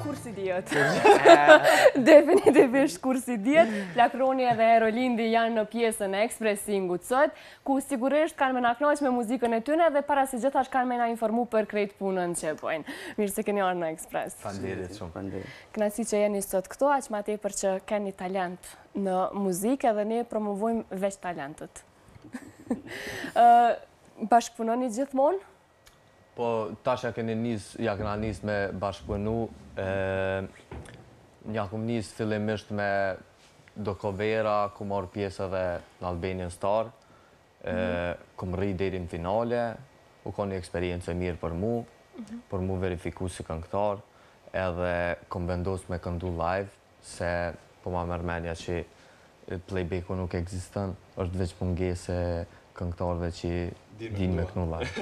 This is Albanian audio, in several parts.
Kurrë s'i dihet. Definitivisht kurrë s'i dihet. Flakroni edhe Herolindi janë në pjesën e ekspresingut sot, ku sigurisht kanë me na knaq me muzikën e tyne dhe para se gjithash kanë me na informu për krejt punën që bojnë. Mirë se keni ardhë në ekspres. Faleminderit shumë. Faleminderit. Kënaqësi që jeni sot këtu, aq ma tepër që keni talent në muzikë edhe ne promovojmë veç talentet. Bashkëpunoni gjithmonë? Po tash ja keni nis, ja kena nis me bashkëpunu, ja kom nis fillimisht me do covera, kom marr pjesë edhe në Albanian Star, kom mrri deri në finale, u kon një eksperiencë e mirë për mu, për m'u verifiku si këngëtar, edhe kom vendos me këndu live, Se po ma merr mendja që playback-u nuk ekziston, është veç mungesë e këngëtarëve që dinë me knu live.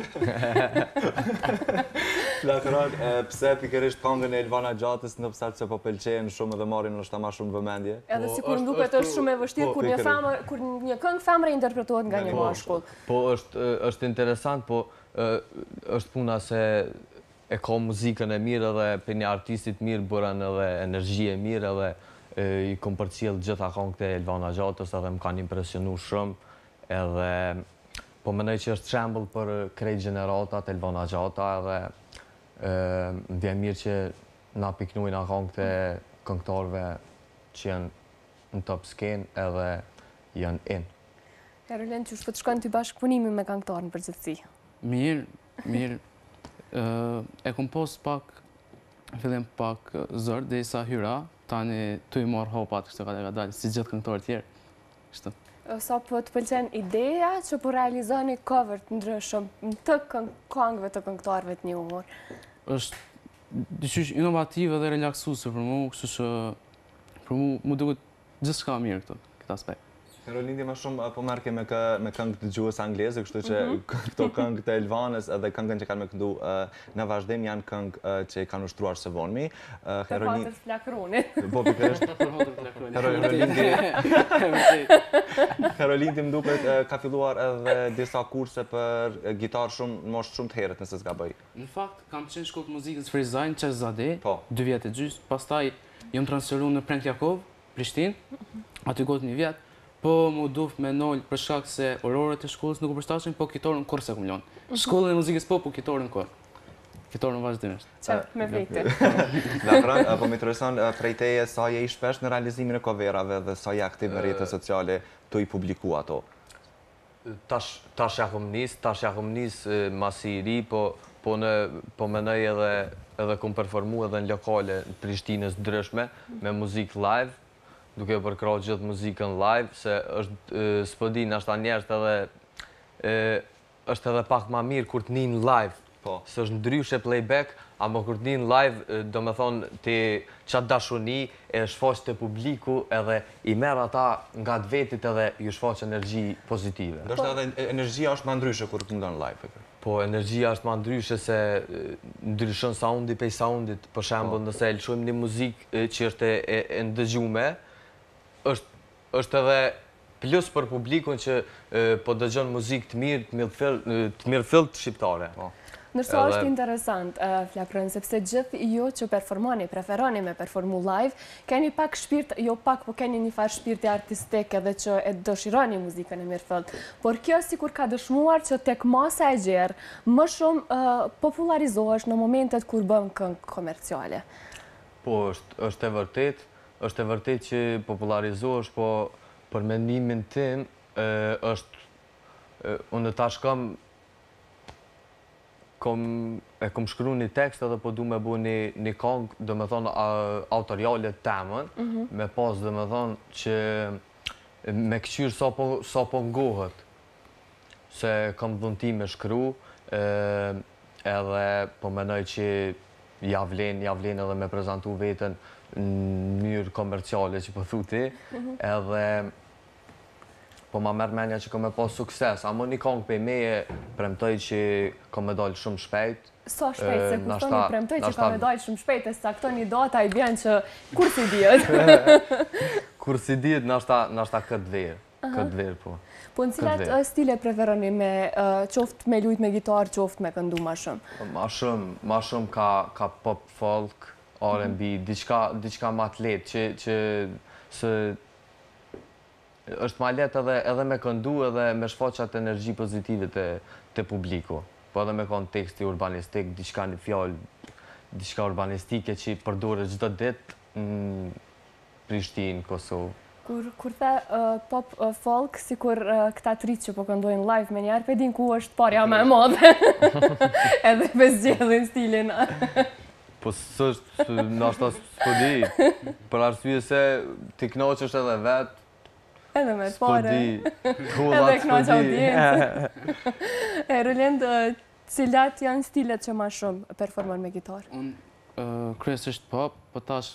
Flakron, pse pikërisht këngën e Elvana Gjatës në Psat se po pëlqejnë shumë dhe marrin ndoshta ma shumë vëmendje? Edhe sikur m'duket është shumë e vështirë kur një femër, kur një këngë femre interpretohet nga një mashkull. Po është interesant, po është puna se E ka muzikën e mirë edhe prej një artisti të mirë buron edhe energji e mirë edhe i kom përcjell të gjitha këngët e Elvana Gjatës edhe më kanë impresionu shumë edhe po mendoj që është shembull për krejt gjeneratat Elvana Gjata edhe më vjen mirë që na p'i knojna këngët e këngëtarëve që janë në top skenë edhe janë in. Herolind qysh po të shkon ty bashkëpunimi me këngëtarë në përgjithësi? Mirë, Mirë, e kom pos pak, fillim pak zor, derisa hyra, tani tu i morë hopat, kështu kadal-kadalë, si gjithë këngëtorë tjerë, kështu. Sa po të pëlqen ideja që po realizoni cover të ndryshëm të këngëve të këngëtarëve të njohur? është diqysh inovative dhe relaksuse për mu, kështu që për mu më duke gjithçka mirë këtu, këtë aspekt. Herolindi më shumë po merret me kë me këngë të gjuhës angleze, kështu që mhm. këto këngë të Elvanës edhe këngën që kanë me këndu në vazhdim janë këngë që i kanë ushtruar së vonmi. Për hatër t'Flakronit. Po pikërisht për hatër t'Flakronit. Herolindi. Herolindi më duket ka filluar edhe disa kurse për gitar shumë në moshë shumë të herët nëse s'gaboj. Në fakt kam qenë shkollë muzikës Ferizaj n'Çesk Zade. Po. Dy vjet e gjys, pastaj Jam transferu në Prenk Jakov, Prishtinë, aty goti një vjetë, po m'u duft me nol për shkak se ororet e shkollës nuk u përshtashin, po kitorën kurrë s'e kom lonë. Mhm. Shkollën e muzikës po, po kitorën kurrë. Kitorën vazhdimisht. Qertë me vete. Dhe pra, po më intereson prej teje sa je i shpesht në realizimin e koverave dhe sa je aktiv në rrjete sociale tu i publiku ato. Tash tash ja kom nis, tash ja kom nis ma si i ri, po po në po menoj edhe edhe kom performu edhe në lokale në Prishtinë t'ndryshme, me muzikë live, duke e përkrah gjithë muzikën live, se është s'po di, nashta njerëzit edhe është edhe pak ma mirë kur t'nin live. Po, se është ndryshe playback, amo kur të nin live, domethënë ti çat dashuni e shfaq te publiku edhe i merr ata nga të vetit edhe ju shfaq energji pozitive. Ndoshta edhe energjia është ma ndryshe kur këndon live. Po, energjia është ma ndryshe se ndryshon saundi pej saundit, për shembull nëse e lëshojmë një muzikë që është e ndëgjume, është Është edhe plus për publikun që po dëgjon muzikë të mirë, të mirëfilltë shqiptare. Ndërsa është interesant, Flakron, sepse gjithë ju që performoni, preferoni me performu live, keni pak shpirt, jo pak, po keni një farë shpirti artistik edhe që e dëshironi muzikën e mirëfilltë. Por kjo sikur ka dëshmuar që tek masa e gjerë, më shumë popularizohesh në momentet kur bën këngë komerciale. Po, është e vërtetë, Është e vërtetë që popullarizohesh po për mendimin tim është unë tash kam kom e kom shkru një tekst edhe po du me bo një një kongë, domethënë autoriale temen, mhm. me pas domethënë që me këqyr sa po sa po ngohet. se kam dhunti me shkru, edhe po menoj që ja vlen, ja vlen edhe me prezantu veten në mënyrë komerciale që po thu ti, mhm. edhe po ma merr menja që ka me pas sukses. Amo një kongë pej meje, premtoj që ka me dalë shumë shpejt. Sa shpejt, se kur thoni premtoj që ka me dalë shumë shpejt, e s'caktoni datë i bjen që kur s'i dihet. Kur s'i dihet, nashta këtë verë. këtë verë po. Po në cilat stile preferoni me qoftë me lujtë me gitarë, qoftë me këndu ma shumë? Ma shumë, ma shumë kah pop folk, R&B, diçka ma të letë që është ma letë edhe me këndu edhe me shfaq çat energji pozitive te publiku. Po edhe me konë teksti urbanistik, diçka një fjalë, diçka urbanistike që përdoret çdo ditë. Prishtinë, Kosovë. Kur kur the pop folk sikur këta tri që po këndojnë live menjëherë, pe din ku është parja ma e madhe. Edhe pe zgjedhin stilin. Po s'është, ndoshta s'po di. Për arsye se ti kënaqesh edhe vet. Edhe me fare. S'po di. Edhe kënaq audiencë. Rolend, cilat janë stilet që ma shumë performon me gitarë? Unë kryesisht pop, po tash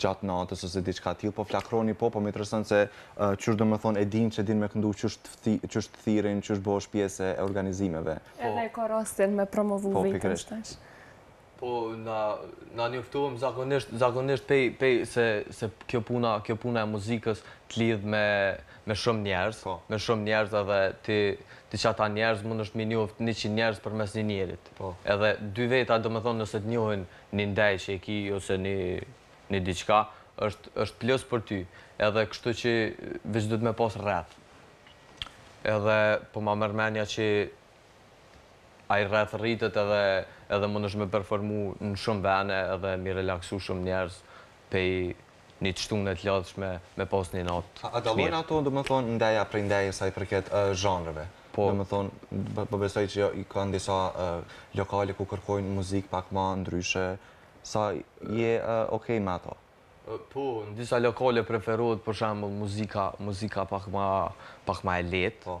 gjatë natës ose diçka tillë, po flakroni po, po më intereson se uh, qysh domethënë e din që din me këndu, qysh të, qysh të thirin, qysh bohesh pjesë e organizimeve. Po, Edhe e ki rastin me promovu po, veten n'daç. Po, na, na njoftojnë zakonisht, zakonisht pej, pej se, se kjo, puna, kjo puna e muzikës të lidh me, me shumë njerëz, po. me shumë njerëz edhe ti, ti çka ata njerëz mundesh me njoft 100 njerëz përmes një njerit. Po. Edhe dy veta, domethënë, nëse të njohin një ndejë që e ki ose një një diçka është është plus për ty edhe kështu që veç duhet me pas rreth edhe po ma merr mendja që ai rreth rritet edhe edhe mundesh me performu në shumë vene edhe me i relaksu shumë njerëz pej Ni të shtunë të lodhshme me pas ni natë mirë. A dallojnë ato domethënë ndeja prej ndeje sa i përket zhanreve? Po. Domethënë po besoj që kanë disa lokale ku kërkojnë muzikë pak ma ndryshe, sa je ok me ato? Po, në disa lokale preferohet për shembull muzika, muzika pak ma, pak ma e lehtë. Po.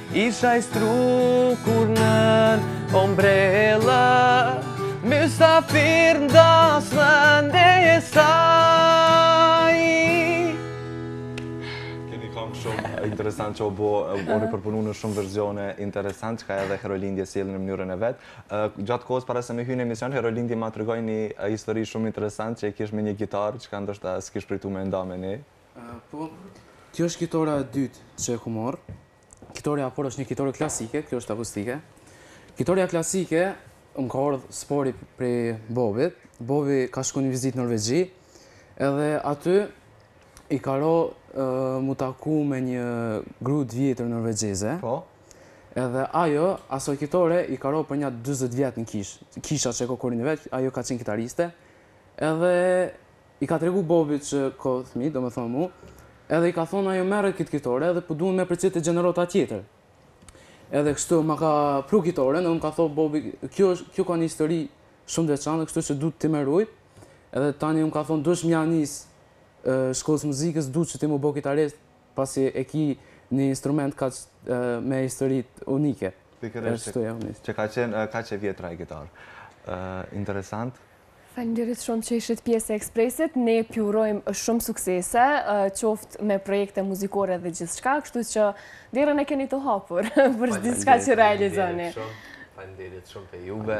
Isha i strukur nën ombrella Mysafir n'dasmën e saj Kjo kanë shumë interesant që o bo U përpunu në shumë versione interesant Çka edhe Herolindi e sjell në mënyrën e vet Gjatë kohës para se me hy në emision Herolindi ma tregoi një histori shumë interesant Që e kish me një gitarë Çka ndoshta s'kish pritu me nda me ne Po, kjo është kitara e dytë që e kom marrë. Kitarja e parë është një kitare klasike, kjo është akustike. Kitarja klasike, më ka ardhë s'pari prej babit. Babi ka shku n'vizitë në Norvegji, edhe aty i ka ra mu taku me një gru t'vjetër norvegjeze. Po? Edhe ajo, asaj kitare, i ka ra për një 20 vjet në kishë. Kisha që e ka korin e vet, ajo ka qenë kitariste. Edhe I ka tregu babi që ko fmi domethonë mu edhe i ka thonë ajo merre kit kitare edhe po duhet me përcjell te gjenerata tjetër edhe kështu ma ka pru kitaren edhe më ka thonë babi kjo është kjo ka një histori shumë të veçantë kështu që du ti me e rujt edhe tani më ka thonë du që me ia nis shkollës t'muzikës du që ti mu bo kitarist pasi e ki një instrument kaq me histori unike pikërisht që ka qenë kaq e vjetër ajo kitarë interesant Faleminderit shumë që ishit pjesë e Ekspresit. Ne ju urojmë shumë suksese, qoftë me projekte muzikore dhe gjithçka, kështu që derën e keni të hapur për gjithçka që realizoni. Faleminderit shumë. Faleminderit shumë pej juve.